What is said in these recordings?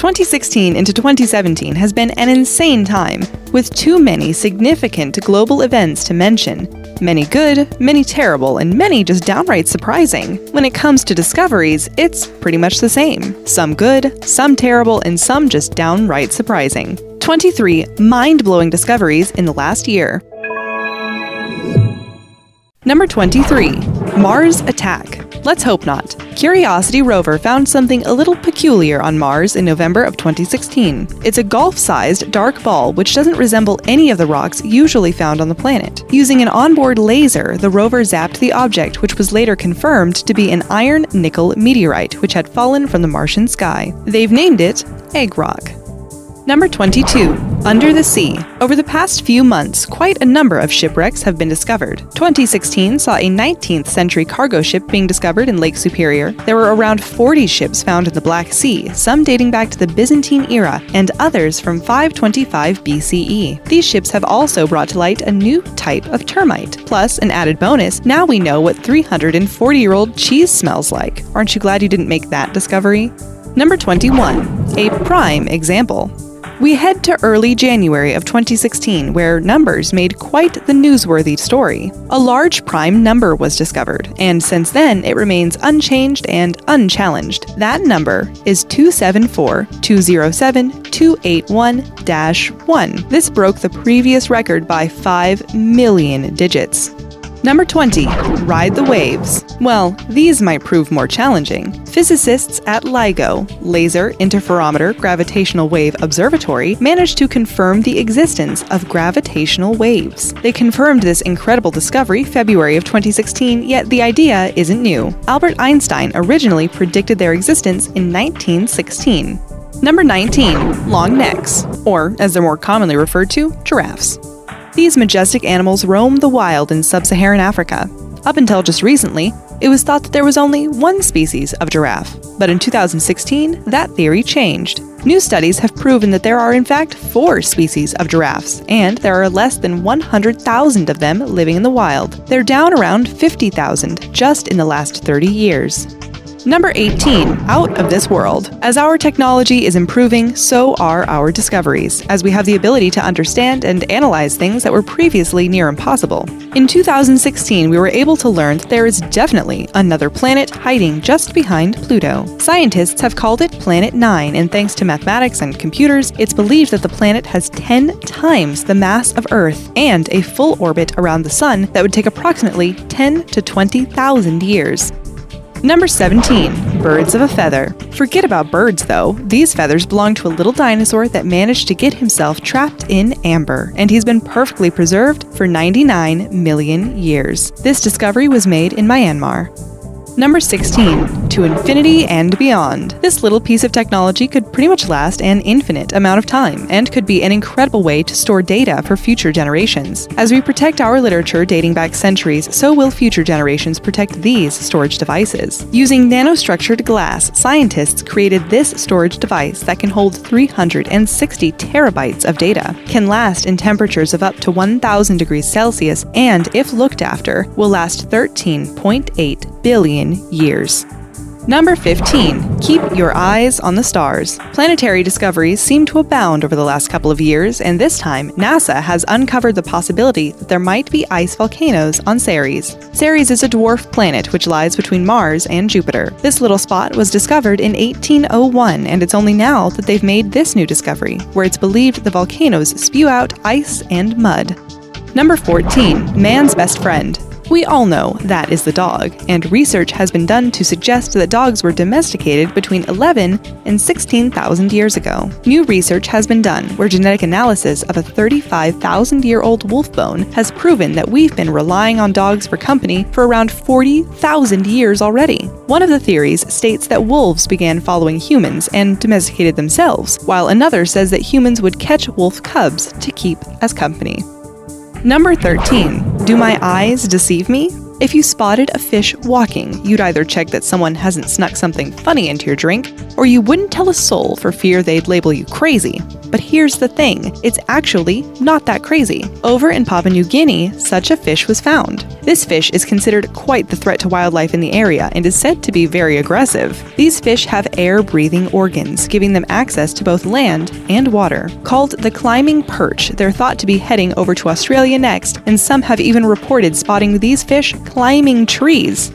2016 into 2017 has been an insane time, with too many significant global events to mention. Many good, many terrible, and many just downright surprising. When it comes to discoveries, it's pretty much the same. Some good, some terrible, and some just downright surprising. 23 mind blowing discoveries in the last year. Number 23 Mars Attack. Let's hope not. Curiosity rover found something a little peculiar on Mars in November of 2016. It's a golf sized dark ball which doesn't resemble any of the rocks usually found on the planet. Using an onboard laser, the rover zapped the object, which was later confirmed to be an iron nickel meteorite which had fallen from the Martian sky. They've named it Egg Rock. Number 22. Under the Sea. Over the past few months, quite a number of shipwrecks have been discovered. 2016 saw a 19th century cargo ship being discovered in Lake Superior. There were around 40 ships found in the Black Sea, some dating back to the Byzantine era, and others from 525 BCE. These ships have also brought to light a new type of termite. Plus, an added bonus, now we know what 340 year old cheese smells like. Aren't you glad you didn't make that discovery? Number 21. A prime example. We head to early January of 2016, where numbers made quite the newsworthy story. A large prime number was discovered, and since then it remains unchanged and unchallenged. That number is 274 207 281 1. This broke the previous record by 5 million digits. Number 20. Ride the waves. Well, these might prove more challenging. Physicists at LIGO, Laser Interferometer Gravitational Wave Observatory, managed to confirm the existence of gravitational waves. They confirmed this incredible discovery February of 2016, yet the idea isn't new. Albert Einstein originally predicted their existence in 1916. Number 19. Long necks, or as they're more commonly referred to, giraffes. These majestic animals roam the wild in sub Saharan Africa. Up until just recently, it was thought that there was only one species of giraffe, but in 2016, that theory changed. New studies have proven that there are in fact four species of giraffes, and there are less than 100,000 of them living in the wild. They're down around 50,000 just in the last 30 years. Number 18, out of this world. As our technology is improving, so are our discoveries, as we have the ability to understand and analyze things that were previously near impossible. In 2016, we were able to learn that there is definitely another planet hiding just behind Pluto. Scientists have called it Planet 9, and thanks to mathematics and computers, it's believed that the planet has 10 times the mass of Earth and a full orbit around the Sun that would take approximately 10 to 20,000 years. Number 17. Birds of a Feather. Forget about birds, though. These feathers belong to a little dinosaur that managed to get himself trapped in amber, and he's been perfectly preserved for 99 million years. This discovery was made in Myanmar. Number 16. To infinity and beyond. This little piece of technology could pretty much last an infinite amount of time and could be an incredible way to store data for future generations. As we protect our literature dating back centuries, so will future generations protect these storage devices. Using nanostructured glass, scientists created this storage device that can hold 360 terabytes of data, can last in temperatures of up to 1000 degrees Celsius, and, if looked after, will last 13.8 billion years. Number 15. Keep your eyes on the stars. Planetary discoveries seem to abound over the last couple of years, and this time, NASA has uncovered the possibility that there might be ice volcanoes on Ceres. Ceres is a dwarf planet which lies between Mars and Jupiter. This little spot was discovered in 1801, and it's only now that they've made this new discovery, where it's believed the volcanoes spew out ice and mud. Number 14. Man's Best Friend. We all know that is the dog, and research has been done to suggest that dogs were domesticated between 11 and 16,000 years ago. New research has been done where genetic analysis of a 35,000 year old wolf bone has proven that we've been relying on dogs for company for around 40,000 years already. One of the theories states that wolves began following humans and domesticated themselves, while another says that humans would catch wolf cubs to keep as company. Number 13. Do my eyes deceive me? If you spotted a fish walking, you'd either check that someone hasn't snuck something funny into your drink, or you wouldn't tell a soul for fear they'd label you crazy. But here's the thing it's actually not that crazy. Over in Papua New Guinea, such a fish was found. This fish is considered quite the threat to wildlife in the area and is said to be very aggressive. These fish have air breathing organs, giving them access to both land and water. Called the climbing perch, they're thought to be heading over to Australia next, and some have even reported spotting these fish climbing trees.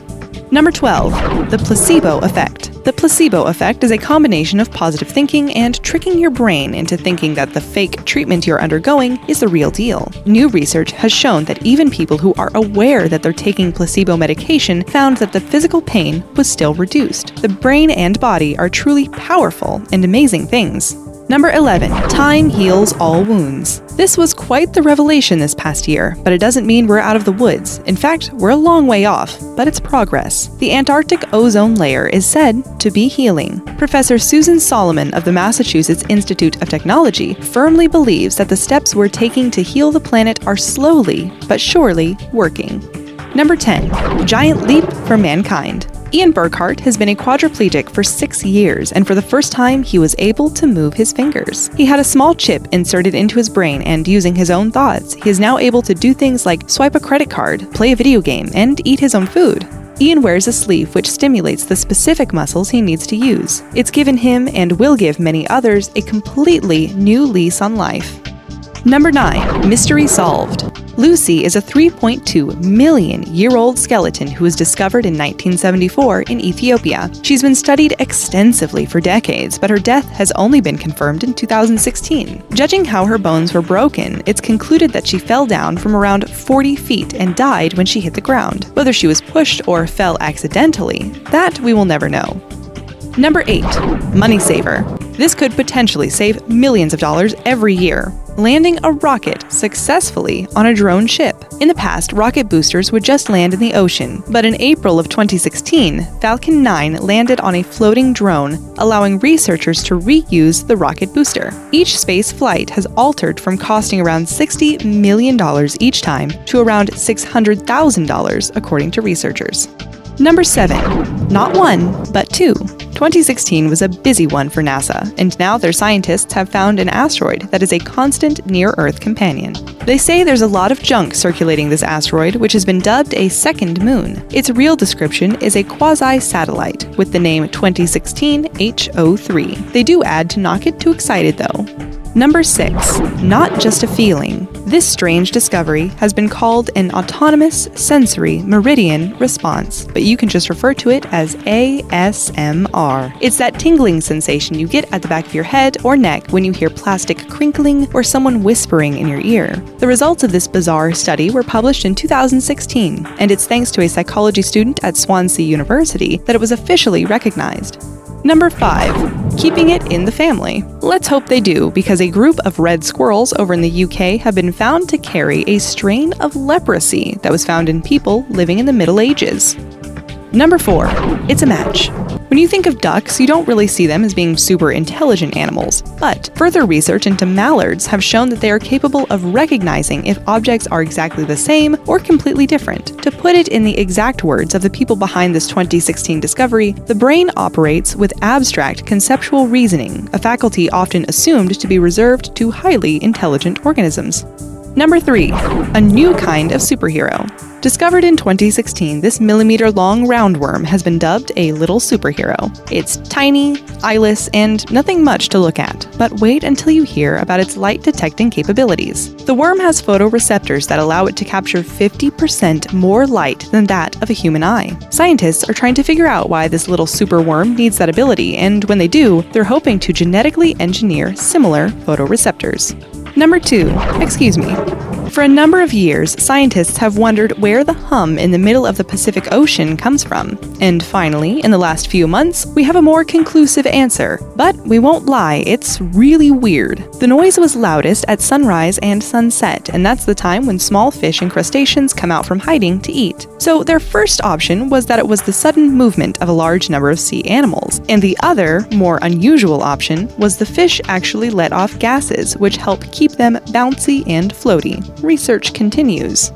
Number 12. The placebo effect. The placebo effect is a combination of positive thinking and tricking your brain into thinking that the fake treatment you're undergoing is the real deal. New research has shown that even people who are aware that they're taking placebo medication found that the physical pain was still reduced. The brain and body are truly powerful and amazing things. Number 11. Time heals all wounds. This was quite the revelation this past year, but it doesn't mean we're out of the woods. In fact, we're a long way off, but it's progress. The Antarctic ozone layer is said to be healing. Professor Susan Solomon of the Massachusetts Institute of Technology firmly believes that the steps we're taking to heal the planet are slowly but surely working. Number 10. Giant Leap for Mankind. Ian Burkhart has been a quadriplegic for six years, and for the first time, he was able to move his fingers. He had a small chip inserted into his brain, and using his own thoughts, he is now able to do things like swipe a credit card, play a video game, and eat his own food. Ian wears a sleeve which stimulates the specific muscles he needs to use. It's given him, and will give many others, a completely new lease on life. Number 9. Mystery Solved. Lucy is a 3.2 million year old skeleton who was discovered in 1974 in Ethiopia. She's been studied extensively for decades, but her death has only been confirmed in 2016. Judging how her bones were broken, it's concluded that she fell down from around 40 feet and died when she hit the ground. Whether she was pushed or fell accidentally, that we will never know. Number 8. Money Saver. This could potentially save millions of dollars every year. Landing a rocket successfully on a drone ship. In the past, rocket boosters would just land in the ocean, but in April of 2016, Falcon 9 landed on a floating drone, allowing researchers to reuse the rocket booster. Each space flight has altered from costing around $60 million each time to around $600,000, according to researchers. Number 7. Not one, but two. 2016 was a busy one for NASA, and now their scientists have found an asteroid that is a constant near Earth companion. They say there's a lot of junk circulating this asteroid, which has been dubbed a second moon. Its real description is a quasi satellite, with the name 2016 HO3. They do add to knock it too excited though. Number 6. Not just a feeling. This strange discovery has been called an autonomous sensory meridian response, but you can just refer to it as ASMR. It's that tingling sensation you get at the back of your head or neck when you hear plastic crinkling or someone whispering in your ear. The results of this bizarre study were published in 2016, and it's thanks to a psychology student at Swansea University that it was officially recognized. Number 5. Keeping it in the family. Let's hope they do, because a group of red squirrels over in the UK have been found to carry a strain of leprosy that was found in people living in the Middle Ages. Number 4. It's a match. When you think of ducks, you don't really see them as being super intelligent animals, but further research into mallards have shown that they are capable of recognizing if objects are exactly the same or completely different. To put it in the exact words of the people behind this 2016 discovery, the brain operates with abstract conceptual reasoning, a faculty often assumed to be reserved to highly intelligent organisms. Number 3. A new kind of superhero. Discovered in 2016, this millimeter long roundworm has been dubbed a little superhero. It's tiny, eyeless, and nothing much to look at. But wait until you hear about its light detecting capabilities. The worm has photoreceptors that allow it to capture 50% more light than that of a human eye. Scientists are trying to figure out why this little superworm needs that ability, and when they do, they're hoping to genetically engineer similar photoreceptors. Number 2. Excuse me. For a number of years, scientists have wondered where the hum in the middle of the Pacific Ocean comes from. And finally, in the last few months, we have a more conclusive answer. But we won't lie, it's really weird. The noise was loudest at sunrise and sunset, and that's the time when small fish and crustaceans come out from hiding to eat. So their first option was that it was the sudden movement of a large number of sea animals, and the other, more unusual option was the fish actually let off gases, which help keep them bouncy and floaty research continues.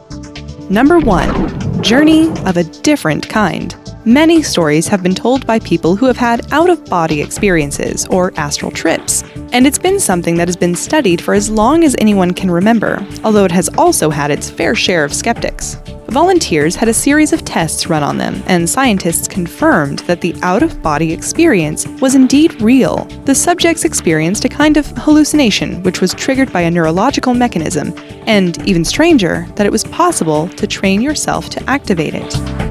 Number 1 Journey of a Different Kind. Many stories have been told by people who have had out of body experiences or astral trips, and it's been something that has been studied for as long as anyone can remember, although it has also had its fair share of skeptics. Volunteers had a series of tests run on them, and scientists confirmed that the out of body experience was indeed real. The subjects experienced a kind of hallucination, which was triggered by a neurological mechanism, and, even stranger, that it was possible to train yourself to activate it.